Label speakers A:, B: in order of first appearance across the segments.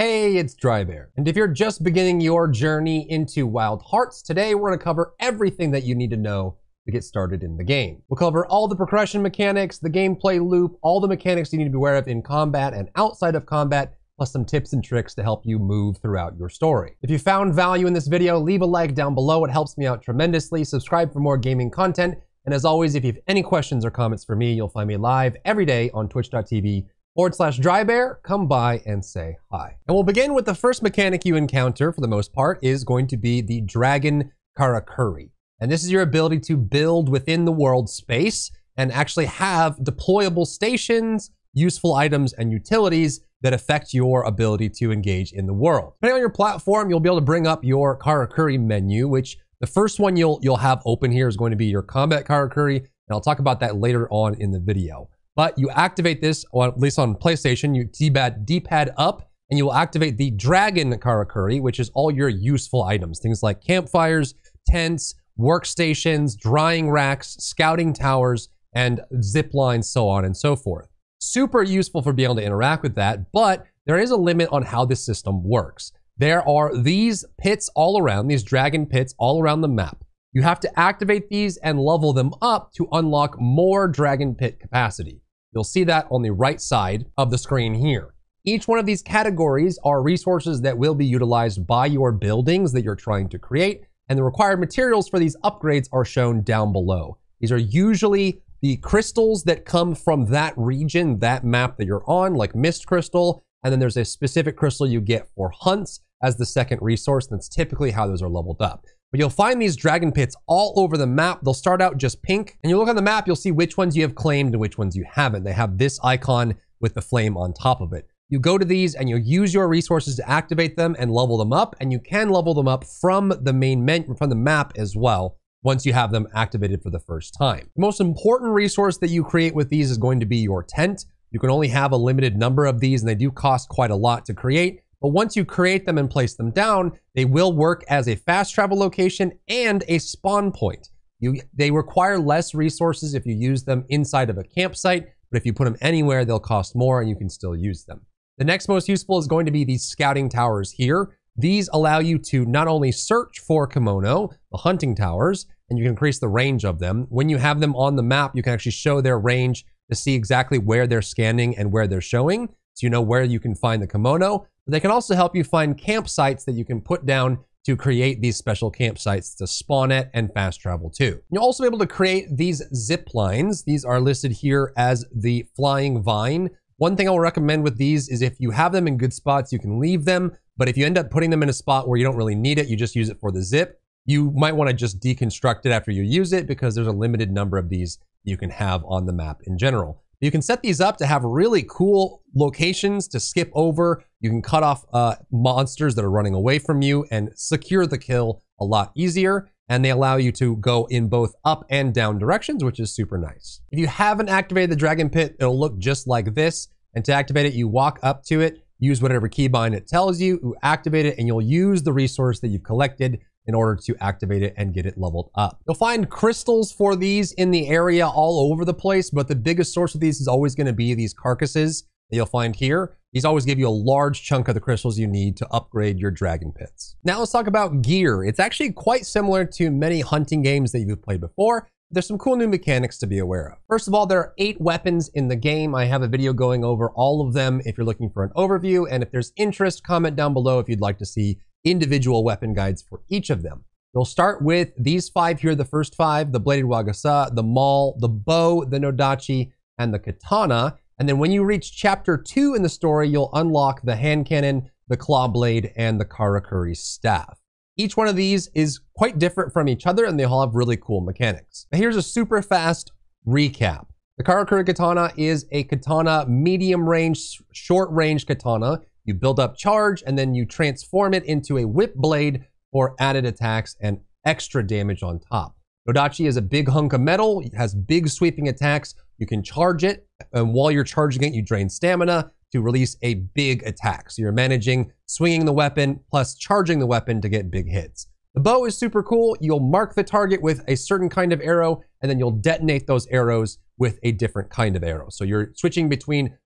A: Hey, it's Drybear. And if you're just beginning your journey into Wild Hearts, today we're going to cover everything that you need to know to get started in the game. We'll cover all the progression mechanics, the gameplay loop, all the mechanics you need to be aware of in combat and outside of combat, plus some tips and tricks to help you move throughout your story. If you found value in this video, leave a like down below. It helps me out tremendously. Subscribe for more gaming content. And as always, if you have any questions or comments for me, you'll find me live every day on twitch.tv forward slash drybear, come by and say hi. And we'll begin with the first mechanic you encounter for the most part is going to be the Dragon Karakuri. And this is your ability to build within the world space and actually have deployable stations, useful items, and utilities that affect your ability to engage in the world. Depending on your platform, you'll be able to bring up your Karakuri menu, which the first one you'll you'll have open here is going to be your combat Karakuri, and I'll talk about that later on in the video. But you activate this, or at least on PlayStation, you D-pad, D-pad up, and you will activate the Dragon Karakuri, which is all your useful items. Things like campfires, tents, workstations, drying racks, scouting towers, and zip lines, so on and so forth. Super useful for being able to interact with that, but there is a limit on how this system works. There are these pits all around, these dragon pits all around the map. You have to activate these and level them up to unlock more dragon pit capacity. You'll see that on the right side of the screen here. Each one of these categories are resources that will be utilized by your buildings that you're trying to create, and the required materials for these upgrades are shown down below. These are usually the crystals that come from that region, that map that you're on, like Mist Crystal, and then there's a specific crystal you get for hunts as the second resource. That's typically how those are leveled up. But you'll find these dragon pits all over the map. They'll start out just pink. And you look on the map, you'll see which ones you have claimed and which ones you haven't. They have this icon with the flame on top of it. You go to these and you'll use your resources to activate them and level them up. And you can level them up from the main menu, from the map as well, once you have them activated for the first time. The most important resource that you create with these is going to be your tent. You can only have a limited number of these and they do cost quite a lot to create. But once you create them and place them down, they will work as a fast travel location and a spawn point. You, they require less resources if you use them inside of a campsite, but if you put them anywhere, they'll cost more and you can still use them. The next most useful is going to be these scouting towers here. These allow you to not only search for Kemono, the hunting towers, and you can increase the range of them. When you have them on the map, you can actually show their range to see exactly where they're scanning and where they're showing. So you know where you can find the Kemono. They can also help you find campsites that you can put down to create these special campsites to spawn at and fast travel to. You'll also be able to create these zip lines. These are listed here as the flying vine. One thing I'll recommend with these is if you have them in good spots, you can leave them. But if you end up putting them in a spot where you don't really need it, you just use it for the zip, you might want to just deconstruct it after you use it because there's a limited number of these you can have on the map in general. You can set these up to have really cool locations to skip over. You can cut off uh, monsters that are running away from you and secure the kill a lot easier. And they allow you to go in both up and down directions, which is super nice. If you haven't activated the Dragon Pit, it'll look just like this. And to activate it, you walk up to it, use whatever keybind it tells you, you activate it, and you'll use the resource that you've collected in order to activate it and get it leveled up. You'll find crystals for these in the area all over the place, but the biggest source of these is always going to be these carcasses that you'll find here. These always give you a large chunk of the crystals you need to upgrade your dragon pits. Now let's talk about gear. It's actually quite similar to many hunting games that you've played before. There's some cool new mechanics to be aware of. First of all, there are eight weapons in the game. I have a video going over all of them if you're looking for an overview. And if there's interest, comment down below if you'd like to see individual weapon guides for each of them. You'll start with these five here, the first five, the Bladed Wagasa, the Maul, the Bow, the Nodachi, and the Katana. And then when you reach chapter two in the story, you'll unlock the hand cannon, the claw blade, and the Karakuri staff. Each one of these is quite different from each other and they all have really cool mechanics. Now here's a super fast recap. The Karakuri Katana is a katana medium range, short range katana you build up charge, and then you transform it into a whip blade for added attacks and extra damage on top. Nodachi is a big hunk of metal, it has big sweeping attacks. You can charge it, and while you're charging it, you drain stamina to release a big attack. So you're managing swinging the weapon plus charging the weapon to get big hits. The bow is super cool. You'll mark the target with a certain kind of arrow, and then you'll detonate those arrows with a different kind of arrow. So you're switching between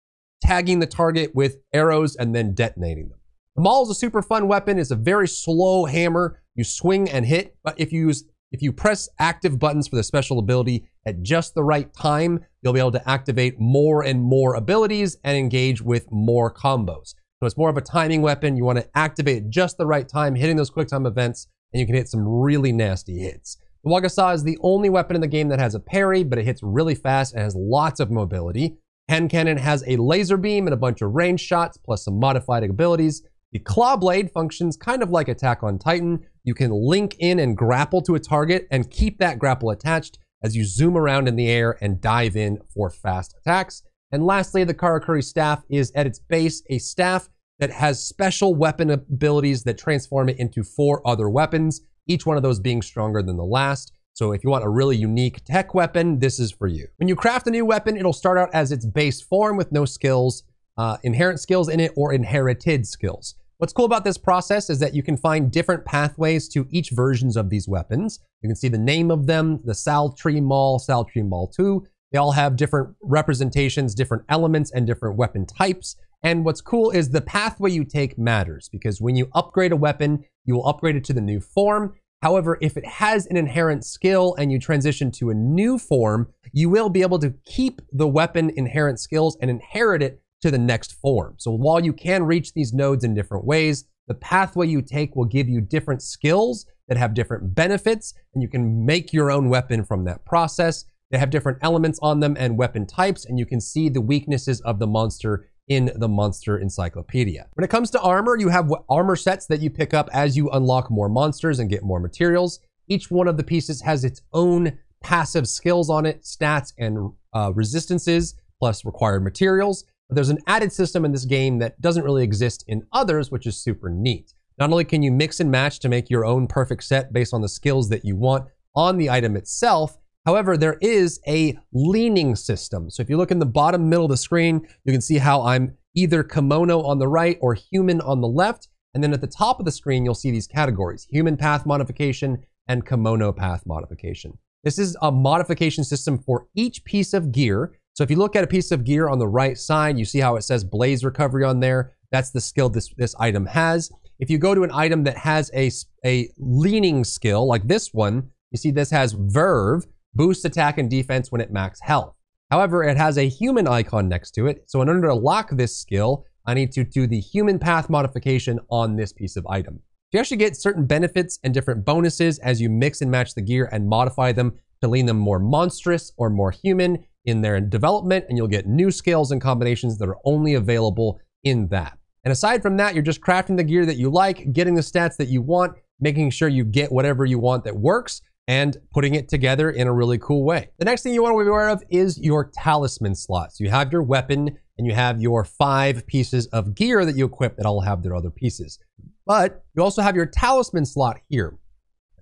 A: tagging the target with arrows and then detonating them. The Maul is a super fun weapon. It's a very slow hammer. You swing and hit, but if you use if you press active buttons for the special ability at just the right time, you'll be able to activate more and more abilities and engage with more combos. So it's more of a timing weapon. You want to activate just the right time, hitting those quick time events, and you can hit some really nasty hits. The Wagasa is the only weapon in the game that has a parry, but it hits really fast and has lots of mobility. Hand Cannon has a laser beam and a bunch of range shots, plus some modified abilities. The Claw Blade functions kind of like Attack on Titan. You can link in and grapple to a target and keep that grapple attached as you zoom around in the air and dive in for fast attacks. And lastly, the Karakuri staff is at its base a staff that has special weapon abilities that transform it into four other weapons, each one of those being stronger than the last. So if you want a really unique tech weapon, this is for you. When you craft a new weapon, it'll start out as its base form with no skills, uh, inherent skills in it, or inherited skills. What's cool about this process is that you can find different pathways to each versions of these weapons. You can see the name of them, the Saltree Maul, Saltree Maul 2. They all have different representations, different elements, and different weapon types. And what's cool is the pathway you take matters because when you upgrade a weapon, you will upgrade it to the new form. However, if it has an inherent skill and you transition to a new form, you will be able to keep the weapon inherent skills and inherit it to the next form. So while you can reach these nodes in different ways, the pathway you take will give you different skills that have different benefits, and you can make your own weapon from that process. They have different elements on them and weapon types, and you can see the weaknesses of the monster in the monster encyclopedia. When it comes to armor, you have armor sets that you pick up as you unlock more monsters and get more materials. Each one of the pieces has its own passive skills on it, stats and uh, resistances, plus required materials. But there's an added system in this game that doesn't really exist in others, which is super neat. Not only can you mix and match to make your own perfect set based on the skills that you want on the item itself, however, there is a leaning system. So if you look in the bottom middle of the screen, you can see how I'm either Kemono on the right or human on the left. And then at the top of the screen, you'll see these categories, human path modification and Kemono path modification. This is a modification system for each piece of gear so if you look at a piece of gear on the right side, you see how it says blaze recovery on there. That's the skill this, this item has. If you go to an item that has a, a leaning skill, like this one, you see this has verve, boost attack and defense when it max health. However, it has a human icon next to it. So in order to lock this skill, I need to do the human path modification on this piece of item. You actually get certain benefits and different bonuses as you mix and match the gear and modify them to lean them more monstrous or more human in their development, and you'll get new skills and combinations that are only available in that. And aside from that, you're just crafting the gear that you like, getting the stats that you want, making sure you get whatever you want that works, and putting it together in a really cool way. The next thing you want to be aware of is your talisman slots. You have your weapon and you have your five pieces of gear that you equip that all have their other pieces. But you also have your talisman slot here.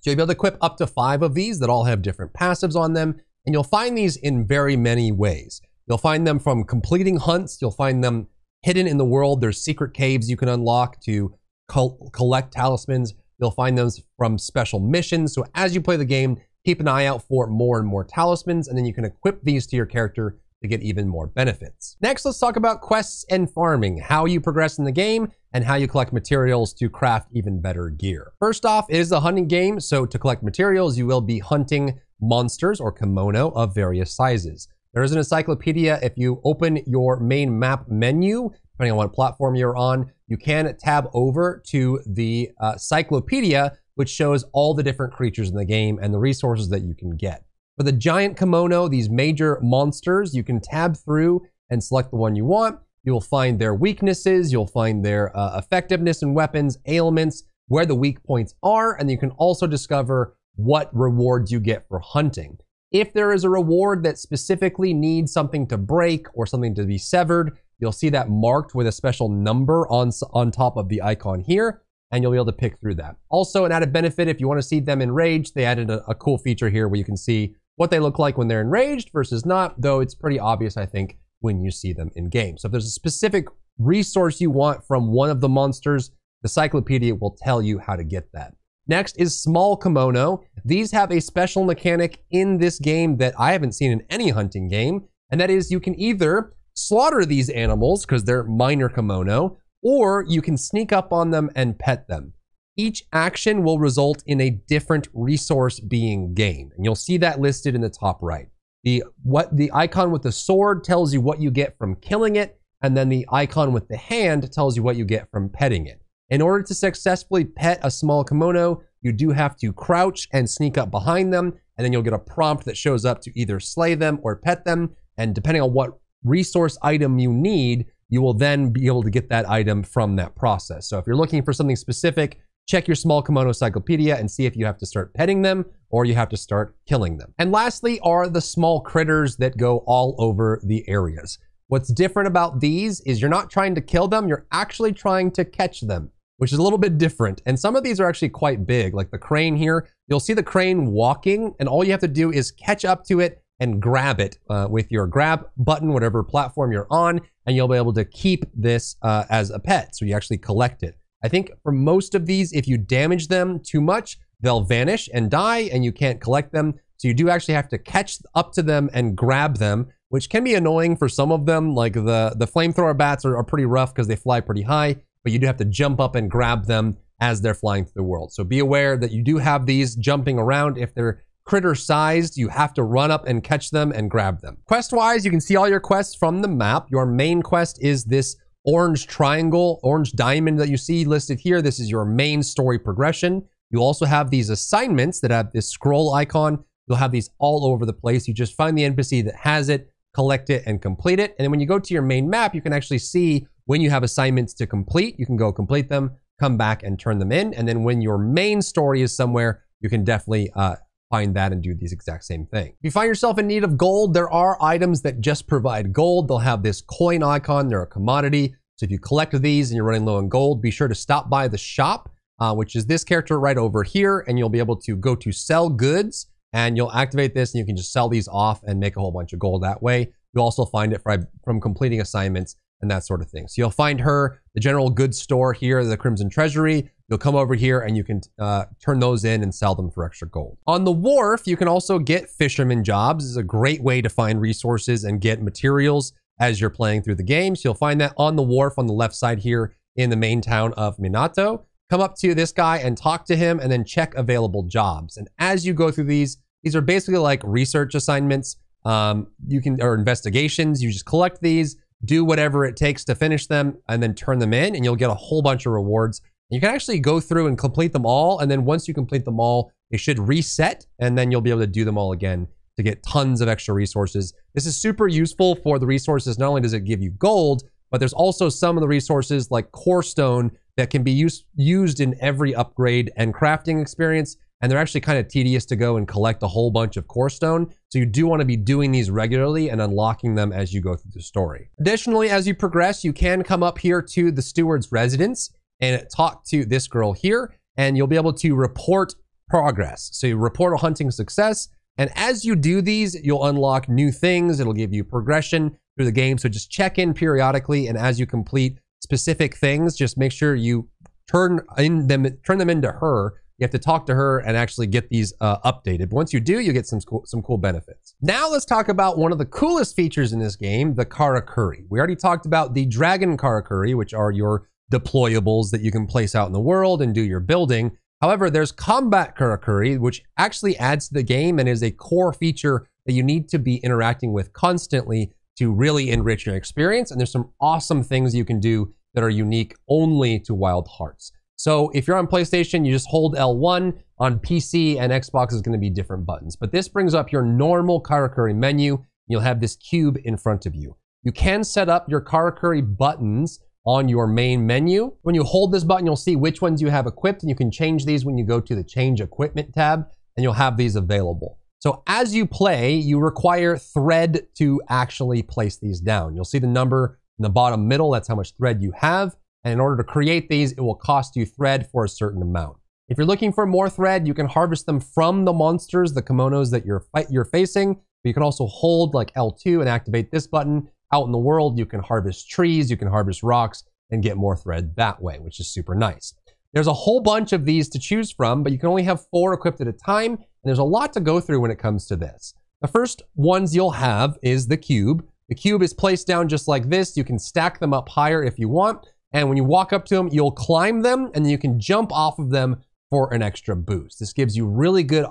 A: So you'll be able to equip up to five of these that all have different passives on them and you'll find these in very many ways. You'll find them from completing hunts. You'll find them hidden in the world. There's secret caves you can unlock to col- collect talismans. You'll find those from special missions. So as you play the game, keep an eye out for more and more talismans, and then you can equip these to your character to get even more benefits. Next, let's talk about quests and farming, how you progress in the game, and how you collect materials to craft even better gear. First off, it is a hunting game, so to collect materials, you will be hunting monsters or Kemono of various sizes. There is an encyclopedia. If you open your main map menu, depending on what platform you're on, you can tab over to the uh, encyclopedia, which shows all the different creatures in the game and the resources that you can get. For the giant Kemono, these major monsters, you can tab through and select the one you want. You'll find their weaknesses, you'll find their uh, effectiveness and weapons, ailments, where the weak points are, and you can also discover what rewards you get for hunting. If there is a reward that specifically needs something to break or something to be severed, you'll see that marked with a special number on, on top of the icon here, and you'll be able to pick through that. Also, an added benefit, if you want to see them enraged, they added a, a cool feature here where you can see what they look like when they're enraged versus not, though it's pretty obvious, I think, when you see them in game. So if there's a specific resource you want from one of the monsters, the encyclopedia will tell you how to get that. Next is small Kemono. These have a special mechanic in this game that I haven't seen in any hunting game, and that is you can either slaughter these animals because they're minor Kemono, or you can sneak up on them and pet them. Each action will result in a different resource being gained. And you'll see that listed in the top right. The what the icon with the sword tells you what you get from killing it, and then the icon with the hand tells you what you get from petting it. In order to successfully pet a small Kemono, you do have to crouch and sneak up behind them, and then you'll get a prompt that shows up to either slay them or pet them. And depending on what resource item you need, you will then be able to get that item from that process. So if you're looking for something specific, check your small Kemono encyclopedia and see if you have to start petting them or you have to start killing them. And lastly are the small critters that go all over the areas. What's different about these is you're not trying to kill them, you're actually trying to catch them which is a little bit different. And some of these are actually quite big, like the crane here. You'll see the crane walking, and all you have to do is catch up to it and grab it uh, with your grab button, whatever platform you're on, and you'll be able to keep this uh, as a pet. So you actually collect it. I think for most of these, if you damage them too much, they'll vanish and die, and you can't collect them. So you do actually have to catch up to them and grab them, which can be annoying for some of them. Like the, the flamethrower bats are, are pretty rough because they fly pretty high but you do have to jump up and grab them as they're flying through the world. So be aware that you do have these jumping around. If they're critter sized, you have to run up and catch them and grab them. Quest wise, you can see all your quests from the map. Your main quest is this orange triangle, orange diamond that you see listed here. This is your main story progression. You also have these assignments that have this scroll icon. You'll have these all over the place. You just find the NPC that has it, collect it, and complete it. And then when you go to your main map, you can actually see when you have assignments to complete, you can go complete them, come back and turn them in. And then when your main story is somewhere, you can definitely uh, find that and do these exact same thing. If you find yourself in need of gold, there are items that just provide gold. They'll have this coin icon. They're a commodity. So if you collect these and you're running low on gold, be sure to stop by the shop, uh, which is this character right over here. And you'll be able to go to sell goods and you'll activate this and you can just sell these off and make a whole bunch of gold that way. You'll also find it from completing assignments and that sort of thing. So you'll find her, the general goods store here, the Crimson Treasury. You'll come over here and you can uh, turn those in and sell them for extra gold. On the wharf, you can also get fisherman jobs. This is a great way to find resources and get materials as you're playing through the game. So you'll find that on the wharf on the left side here in the main town of Minato. Come up to this guy and talk to him and then check available jobs. And as you go through these, these are basically like research assignments. Um, you can, or investigations. You just collect these do whatever it takes to finish them and then turn them in and you'll get a whole bunch of rewards. You can actually go through and complete them all. And then once you complete them all, they should reset and then you'll be able to do them all again to get tons of extra resources. This is super useful for the resources. Not only does it give you gold, but there's also some of the resources like core stone that can be use, used in every upgrade and crafting experience and they're actually kind of tedious to go and collect a whole bunch of core stone. So you do want to be doing these regularly and unlocking them as you go through the story. Additionally, as you progress, you can come up here to the steward's residence and talk to this girl here, and you'll be able to report progress. So you report a hunting success, and as you do these, you'll unlock new things. It'll give you progression through the game. So just check in periodically, and as you complete specific things, just make sure you turn in them, turn them into her you have to talk to her and actually get these uh, updated. But once you do, you get some cool, some cool benefits. Now let's talk about one of the coolest features in this game, the Karakuri. We already talked about the Dragon Karakuri, which are your deployables that you can place out in the world and do your building. However, there's Combat Karakuri, which actually adds to the game and is a core feature that you need to be interacting with constantly to really enrich your experience. And there's some awesome things you can do that are unique only to Wild Hearts. So if you're on PlayStation, you just hold L1. On PC and Xbox is going to be different buttons. But this brings up your normal Karakuri menu. You'll have this cube in front of you. You can set up your Karakuri buttons on your main menu. When you hold this button, you'll see which ones you have equipped, and you can change these when you go to the Change Equipment tab, and you'll have these available. So as you play, you require thread to actually place these down. You'll see the number in the bottom middle. That's how much thread you have. And in order to create these, it will cost you thread for a certain amount. If you're looking for more thread, you can harvest them from the monsters, the Kemonos that you're you're facing. But you can also hold like L2 and activate this button. Out in the world, you can harvest trees, you can harvest rocks, and get more thread that way, which is super nice. There's a whole bunch of these to choose from, but you can only have four equipped at a time, and there's a lot to go through when it comes to this. The first ones you'll have is the cube. The cube is placed down just like this. You can stack them up higher if you want, And when you walk up to them, you'll climb them and you can jump off of them for an extra boost. This gives you really good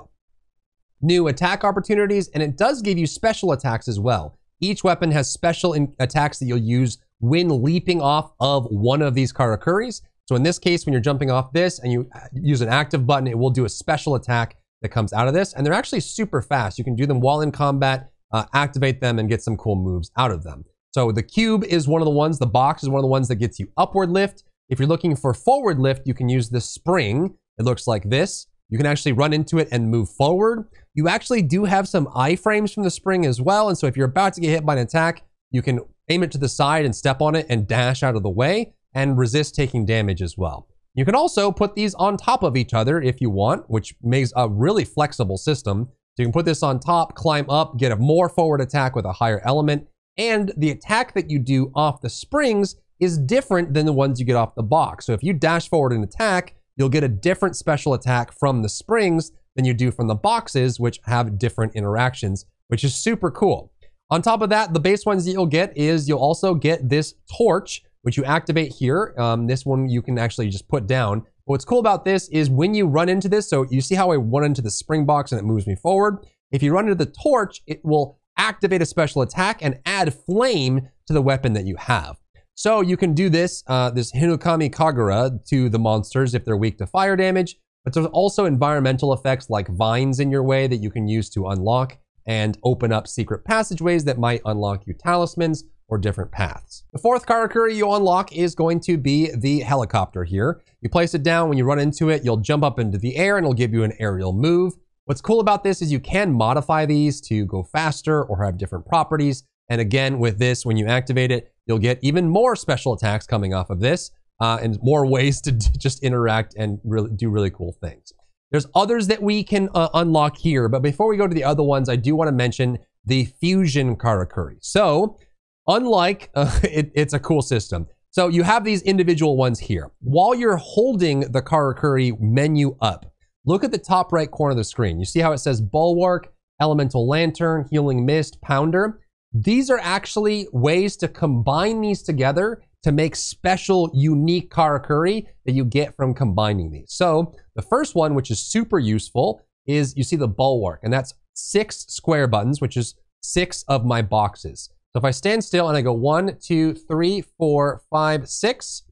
A: new attack opportunities and it does give you special attacks as well. Each weapon has special attacks that you'll use when leaping off of one of these Karakuris. So in this case, when you're jumping off this and you use an active button, it will do a special attack that comes out of this. And they're actually super fast. You can do them while in combat, uh, activate them, and get some cool moves out of them. So the cube is one of the ones, the box is one of the ones that gets you upward lift. If you're looking for forward lift, you can use the spring. It looks like this. You can actually run into it and move forward. You actually do have some iframes from the spring as well. And so if you're about to get hit by an attack, you can aim it to the side and step on it and dash out of the way and resist taking damage as well. You can also put these on top of each other if you want, which makes a really flexible system. So you can put this on top, climb up, get a more forward attack with a higher element, and the attack that you do off the springs is different than the ones you get off the box. So if you dash forward and attack, you'll get a different special attack from the springs than you do from the boxes, which have different interactions, which is super cool. On top of that, the base ones that you'll get is you'll also get this torch, which you activate here. Um, this one you can actually just put down. But what's cool about this is when you run into this, so you see how I run into the spring box and it moves me forward. If you run into the torch, it will activate a special attack and add flame to the weapon that you have. So you can do this, uh, this Hinokami Kagura to the monsters if they're weak to fire damage, but there's also environmental effects like vines in your way that you can use to unlock and open up secret passageways that might unlock you talismans or different paths. The fourth Karakuri you unlock is going to be the helicopter here. You place it down, when you run into it, you'll jump up into the air and it'll give you an aerial move. What's cool about this is you can modify these to go faster or have different properties. And again, with this, when you activate it, you'll get even more special attacks coming off of this uh, and more ways to just interact and really do really cool things. There's others that we can uh, unlock here, but before we go to the other ones, I do want to mention the Fusion Karakuri. So, unlike, uh, it, it's a cool system. So you have these individual ones here. While you're holding the Karakuri menu up, look at the top right corner of the screen. You see how it says Bulwark, Elemental Lantern, Healing Mist, Pounder? These are actually ways to combine these together to make special, unique Karakuri that you get from combining these. So the first one, which is super useful, is you see the bulwark, and that's six square buttons, which is six of my boxes. So if I stand still and I go one, two, three, four, five, six,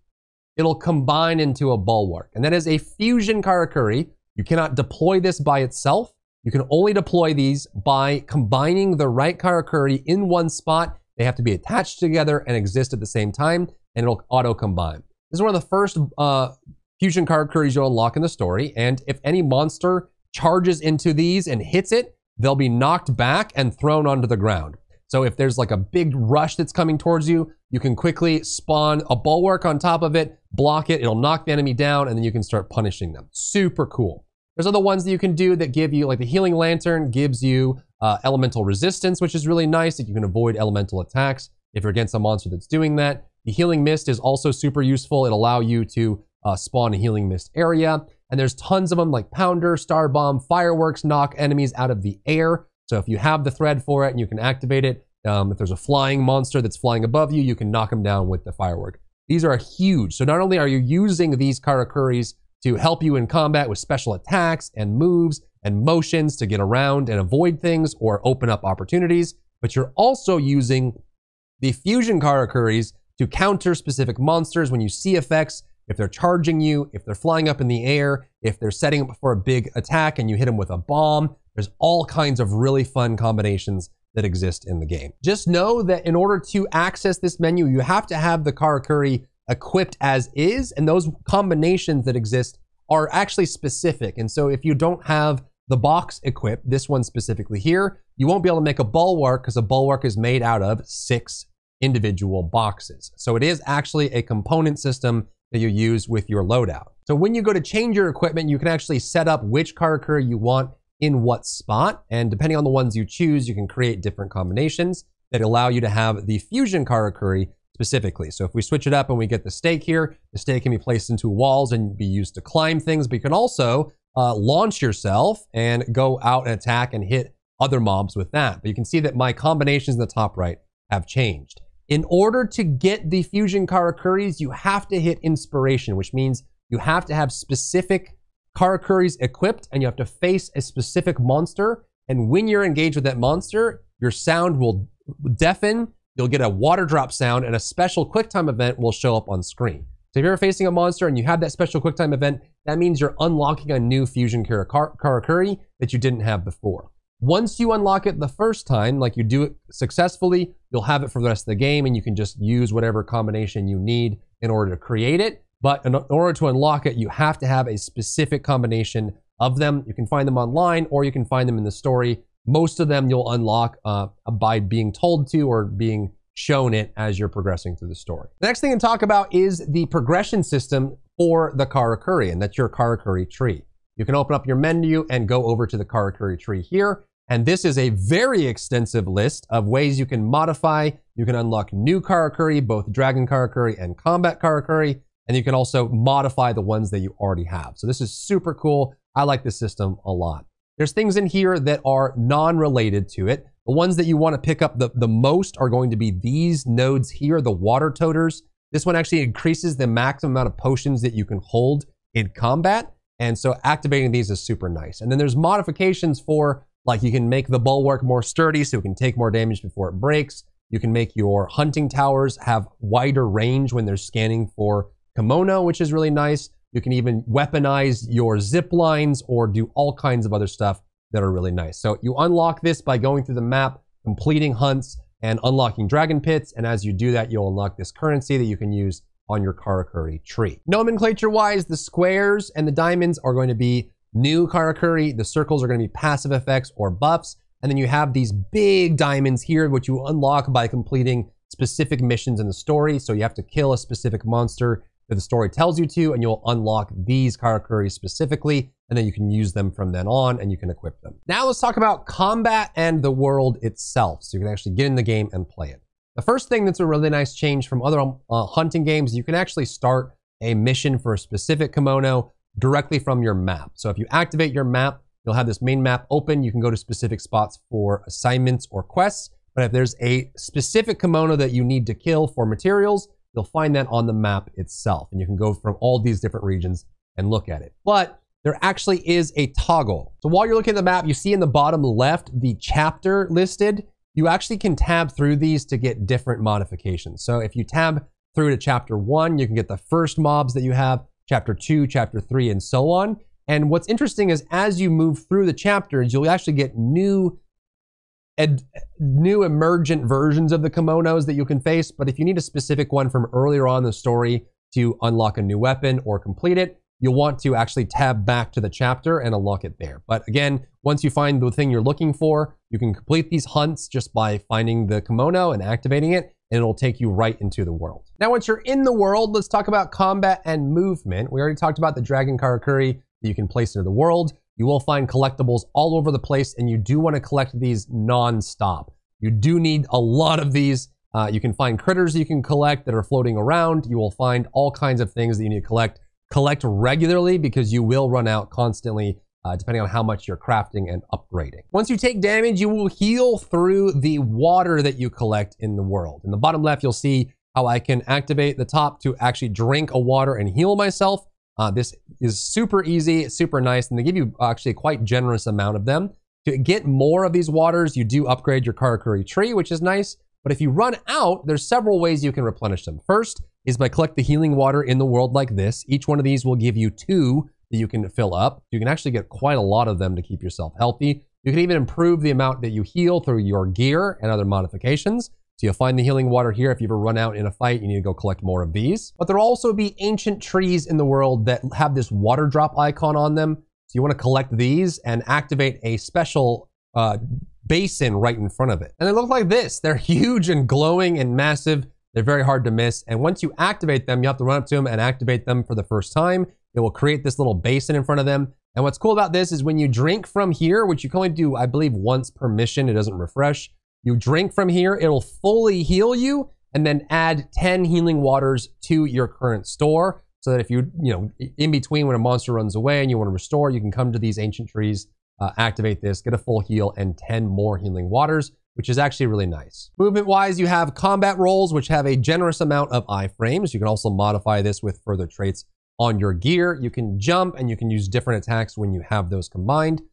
A: it'll combine into a bulwark. And that is a fusion Karakuri. You cannot deploy this by itself. You can only deploy these by combining the right Karakuri in one spot they have to be attached together and exist at the same time, and it'll auto combine. This is one of the first uh, fusion Karakuris you'll unlock in the story, and if any monster charges into these and hits it, they'll be knocked back and thrown onto the ground. So if there's like a big rush that's coming towards you, you can quickly spawn a bulwark on top of it, block it, it'll knock the enemy down, and then you can start punishing them. Super cool. There's other ones that you can do that give you, like the Healing Lantern gives you uh, elemental resistance, which is really nice that you can avoid elemental attacks if you're against a monster that's doing that. The healing mist is also super useful. It'll allow you to uh, spawn a healing mist area. And there's tons of them like Pounder, Star Bomb, Fireworks knock enemies out of the air. So if you have the thread for it and you can activate it, um, if there's a flying monster that's flying above you, you can knock them down with the firework. These are huge. So not only are you using these Karakuris to help you in combat with special attacks and moves, and motions to get around and avoid things or open up opportunities, but you're also using the fusion Karakuris to counter specific monsters when you see effects, if they're charging you, if they're flying up in the air, if they're setting up for a big attack and you hit them with a bomb. There's all kinds of really fun combinations that exist in the game. Just know that in order to access this menu, you have to have the Karakuri equipped as is, and those combinations that exist are actually specific. And so if you don't have the box equipped, this one specifically here, you won't be able to make a bulwark because a bulwark is made out of six individual boxes. So it is actually a component system that you use with your loadout. So when you go to change your equipment, you can actually set up which Karakuri you want in what spot. And depending on the ones you choose, you can create different combinations that allow you to have the fusion Karakuri specifically. So if we switch it up and we get the stake here, the stake can be placed into walls and be used to climb things, but you can also uh, launch yourself and go out and attack and hit other mobs with that. But you can see that my combinations in the top right have changed. In order to get the fusion Karakuris, you have to hit inspiration, which means you have to have specific Karakuris equipped and you have to face a specific monster. And when you're engaged with that monster, your sound will deafen, you'll get a water drop sound, and a special QuickTime event will show up on screen. So if you're facing a monster and you have that special QuickTime event, that means you're unlocking a new fusion Karakuri that you didn't have before. Once you unlock it the first time, like you do it successfully, you'll have it for the rest of the game and you can just use whatever combination you need in order to create it. But in order to unlock it, you have to have a specific combination of them. You can find them online or you can find them in the story. Most of them you'll unlock uh, by being told to or being shown it as you're progressing through the story. The next thing to talk about is the progression system for the Karakuri, and that's your Karakuri tree. You can open up your menu and go over to the Karakuri tree here. And this is a very extensive list of ways you can modify. You can unlock new Karakuri, both Dragon Karakuri and Combat Karakuri. And you can also modify the ones that you already have. So this is super cool. I like this system a lot. There's things in here that are non-related to it. The ones that you want to pick up the, the most are going to be these nodes here, the water toters. This one actually increases the maximum amount of potions that you can hold in combat. And so activating these is super nice. And then there's modifications for like you can make the bulwark more sturdy so it can take more damage before it breaks. You can make your hunting towers have wider range when they're scanning for Kemono, which is really nice. You can even weaponize your zip lines or do all kinds of other stuff that are really nice. So you unlock this by going through the map, completing hunts, and unlocking dragon pits. And as you do that, you'll unlock this currency that you can use on your Karakuri tree. Nomenclature wise, the squares and the diamonds are going to be new Karakuri. The circles are going to be passive effects or buffs. And then you have these big diamonds here, which you unlock by completing specific missions in the story. So you have to kill a specific monster that the story tells you to, and you'll unlock these Karakuri specifically, and then you can use them from then on, and you can equip them. Now let's talk about combat and the world itself, so you can actually get in the game and play it. The first thing that's a really nice change from other uh, hunting games, you can actually start a mission for a specific Kemono directly from your map. So if you activate your map, you'll have this main map open. You can go to specific spots for assignments or quests. But if there's a specific Kemono that you need to kill for materials, you'll find that on the map itself. And you can go from all these different regions and look at it. But there actually is a toggle. So while you're looking at the map, you see in the bottom left the chapter listed. You actually can tab through these to get different modifications. So if you tab through to chapter one, you can get the first mobs that you have, chapter two, chapter three, and so on. And what's interesting is as you move through the chapters, you'll actually get new ed- new emergent versions of the Kemonos that you can face. But if you need a specific one from earlier on the story to unlock a new weapon or complete it, you'll want to actually tab back to the chapter and unlock it there. But again, once you find the thing you're looking for, you can complete these hunts just by finding the Kemono and activating it, and it'll take you right into the world. Now, once you're in the world, let's talk about combat and movement. We already talked about the Dragon Karakuri that you can place into the world. You will find collectibles all over the place, and you do want to collect these non-stop. You do need a lot of these. Uh, you can find critters you can collect that are floating around. You will find all kinds of things that you need to collect. Collect regularly because you will run out constantly uh, depending on how much you're crafting and upgrading. Once you take damage, you will heal through the water that you collect in the world. In the bottom left, you'll see how I can activate the top to actually drink a water and heal myself. Uh, this is super easy, super nice, and they give you actually a quite generous amount of them. To get more of these waters, you do upgrade your Karakuri tree, which is nice. But if you run out, there's several ways you can replenish them. First is by collect the healing water in the world like this. Each one of these will give you two that you can fill up. You can actually get quite a lot of them to keep yourself healthy. You can even improve the amount that you heal through your gear and other modifications. So you'll find the healing water here. If you ever run out in a fight, you need to go collect more of these. But there'll also be ancient trees in the world that have this water drop icon on them. So you want to collect these and activate a special uh, basin right in front of it. And they look like this. They're huge and glowing and massive. They're very hard to miss. And once you activate them, you have to run up to them and activate them for the first time. It will create this little basin in front of them. And what's cool about this is when you drink from here, which you can only do, I believe, once per mission, it doesn't refresh. You drink from here, it'll fully heal you and then add 10 healing waters to your current store so that if you, you know, in between when a monster runs away and you want to restore, you can come to these ancient trees, uh, activate this, get a full heal and 10 more healing waters. which is actually really nice. Movement wise, you have combat rolls, which have a generous amount of iframes. You can also modify this with further traits on your gear. You can jump and you can use different attacks when you have those combined.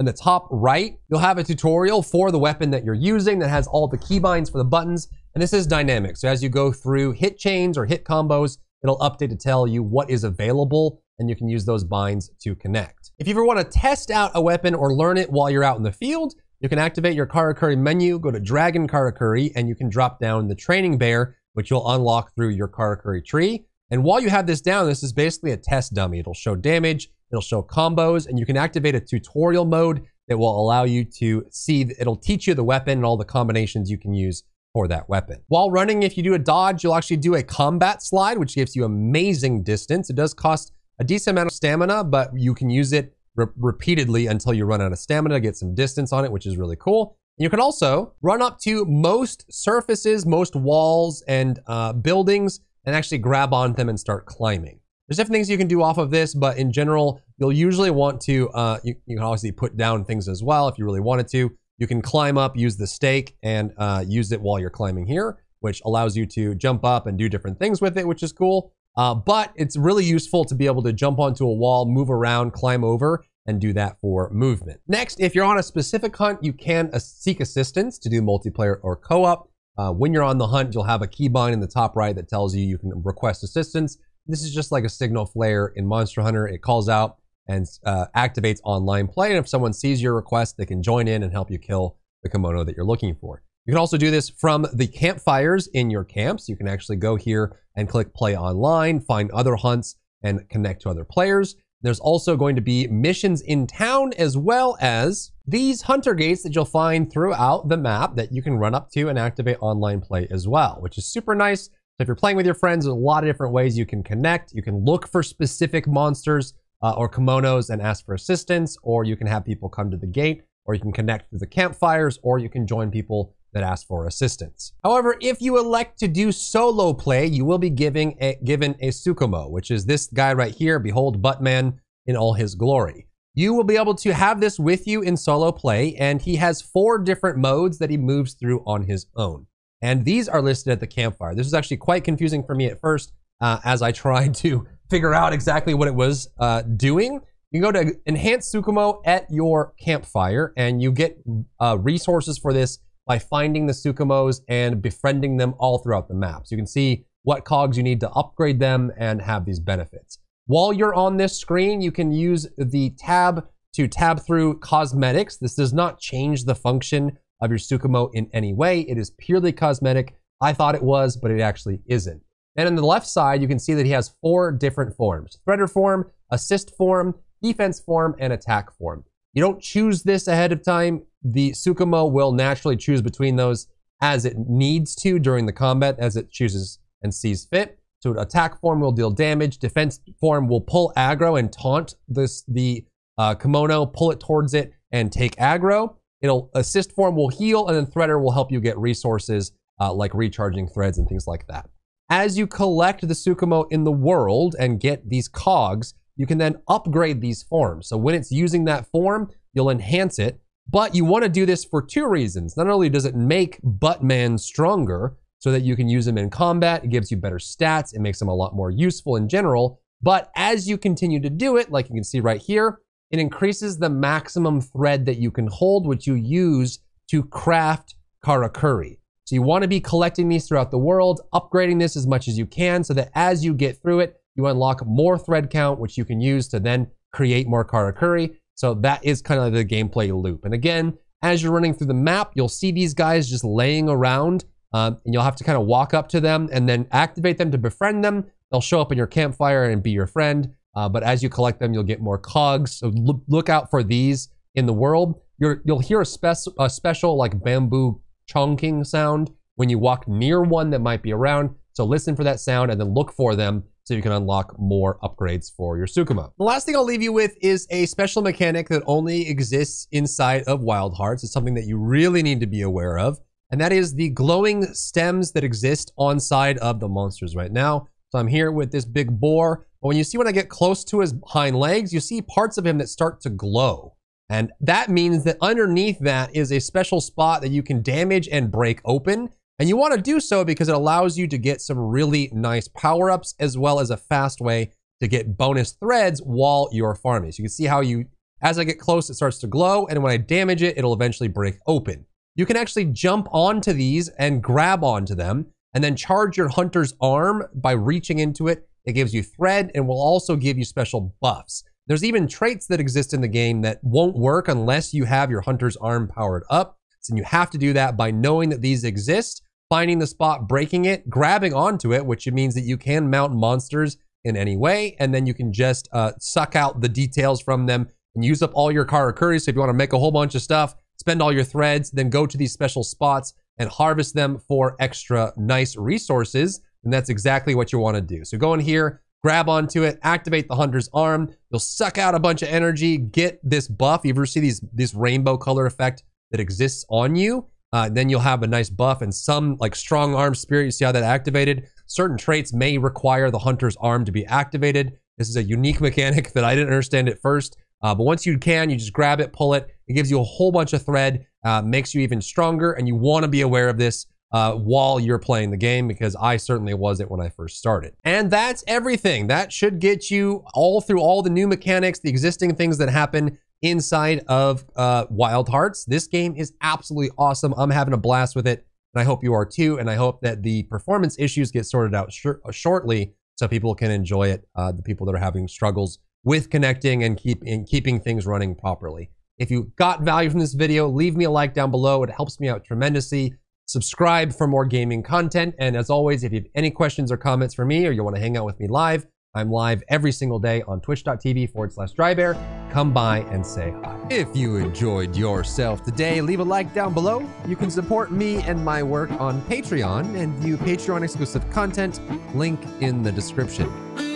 A: In the top right, you'll have a tutorial for the weapon that you're using that has all the keybinds for the buttons. And this is dynamic. So as you go through hit chains or hit combos, it'll update to tell you what is available and you can use those binds to connect. If you ever want to test out a weapon or learn it while you're out in the field, you can activate your Karakuri menu, go to Dragon Karakuri, and you can drop down the Training Bear, which you'll unlock through your Karakuri tree. And while you have this down, this is basically a test dummy. It'll show damage, it'll show combos, and you can activate a tutorial mode that will allow you to see, it'll teach you the weapon and all the combinations you can use for that weapon. While running, if you do a dodge, you'll actually do a combat slide, which gives you amazing distance. It does cost a decent amount of stamina, but you can use it re repeatedly until you run out of stamina, get some distance on it, which is really cool. You can also run up to most surfaces, most walls and uh, buildings and actually grab on them and start climbing. There's different things you can do off of this, but in general, you'll usually want to, uh, you, you, can obviously put down things as well if you really wanted to. You can climb up, use the stake, and uh, use it while you're climbing here, which allows you to jump up and do different things with it, which is cool. Uh, but it's really useful to be able to jump onto a wall, move around, climb over, and do that for movement. Next, if you're on a specific hunt, you can uh, seek assistance to do multiplayer or co-op. Uh, when you're on the hunt, you'll have a keybind in the top right that tells you you can request assistance. This is just like a signal flare in Monster Hunter. It calls out and uh, activates online play. And if someone sees your request, they can join in and help you kill the Kemono that you're looking for. You can also do this from the campfires in your camps. You can actually go here and click play online, find other hunts, and connect to other players. There's also going to be missions in town as well as these hunter gates that you'll find throughout the map that you can run up to and activate online play as well, which is super nice. So if you're playing with your friends, there's a lot of different ways you can connect. You can look for specific monsters uh, or Kemonos and ask for assistance, or you can have people come to the gate, or you can connect through the campfires, or you can join people that ask for assistance. However, if you elect to do solo play, you will be giving a, given a Tsukumo, which is this guy right here, behold Buttman in all his glory. You will be able to have this with you in solo play, and he has four different modes that he moves through on his own. And these are listed at the campfire. This was actually quite confusing for me at first uh, as I tried to figure out exactly what it was uh, doing. You can go to Enhance Tsukumo at your campfire, and you get uh, resources for this by finding the Tsukumos and befriending them all throughout the map. So you can see what cogs you need to upgrade them and have these benefits. While you're on this screen, you can use the tab to tab through cosmetics. This does not change the function of your Tsukumo in any way. It is purely cosmetic. I thought it was, but it actually isn't. And on the left side, you can see that he has four different forms. Threader form, assist form, defense form, and attack form. You don't choose this ahead of time. The Tsukumo will naturally choose between those as it needs to during the combat, as it chooses and sees fit. So attack form will deal damage. Defense form will pull aggro and taunt this the uh, Kemono, pull it towards it, and take aggro. It'll assist form will heal, and then threader will help you get resources uh, like recharging threads and things like that. As you collect the Tsukumo in the world and get these cogs, you can then upgrade these forms. So when it's using that form, you'll enhance it. But you want to do this for two reasons. Not only does it make Buttman stronger so that you can use him in combat, it gives you better stats, it makes him a lot more useful in general. But as you continue to do it, like you can see right here, it increases the maximum thread that you can hold, which you use to craft Karakuri. So you want to be collecting these throughout the world, upgrading this as much as you can so that as you get through it, you unlock more thread count, which you can use to then create more Karakuri. So that is kind of the gameplay loop. And again, as you're running through the map, you'll see these guys just laying around um, and you'll have to kind of walk up to them and then activate them to befriend them. They'll show up in your campfire and be your friend. Uh, but as you collect them, you'll get more cogs. So look, look out for these in the world. you will hear a, spec- a special like bamboo chunking sound when you walk near one that might be around. So listen for that sound and then look for them so you can unlock more upgrades for your Tsukumo. The last thing I'll leave you with is a special mechanic that only exists inside of Wild Hearts. It's something that you really need to be aware of, and that is the glowing stems that exist on side of the monsters right now. So I'm here with this big boar, but when you see when I get close to his hind legs, you see parts of him that start to glow. And that means that underneath that is a special spot that you can damage and break open. And you want to do so because it allows you to get some really nice power ups as well as a fast way to get bonus threads while you're farming. So you can see how you, as I get close, it starts to glow. And when I damage it, it'll eventually break open. You can actually jump onto these and grab onto them and then charge your hunter's arm by reaching into it. It gives you thread and will also give you special buffs. There's even traits that exist in the game that won't work unless you have your hunter's arm powered up. So you have to do that by knowing that these exist, finding the spot, breaking it, grabbing onto it, which means that you can mount monsters in any way, and then you can just uh, suck out the details from them and use up all your Karakuri. So if you want to make a whole bunch of stuff, spend all your threads, then go to these special spots and harvest them for extra nice resources. And that's exactly what you want to do. So go in here, grab onto it, activate the hunter's arm. You'll suck out a bunch of energy, get this buff. You ever see these this rainbow color effect that exists on you? Uh, then you'll have a nice buff and some like strong arm spirit. You see how that activated? Certain traits may require the hunter's arm to be activated. This is a unique mechanic that I didn't understand at first. Uh, but once you can, you just grab it, pull it. It gives you a whole bunch of thread, uh, makes you even stronger, and you want to be aware of this uh, while you're playing the game because I certainly wasn't when I first started. And that's everything. That should get you all through all the new mechanics, the existing things that happen inside of uh, Wild Hearts. This game is absolutely awesome. I'm having a blast with it, and I hope you are too. And I hope that the performance issues get sorted out sh shortly so people can enjoy it. Uh, the people that are having struggles with connecting and keep in keeping things running properly. If you got value from this video, leave me a like down below. It helps me out tremendously. Subscribe for more gaming content. And as always, if you have any questions or comments for me or you want to hang out with me live, I'm live every single day on twitch.tv forward slash drybear. Come by and say hi. If you enjoyed yourself today, leave a like down below. You can support me and my work on Patreon and view Patreon exclusive content, link in the description.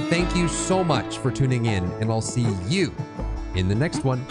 A: Thank you so much for tuning in, and I'll see you in the next one.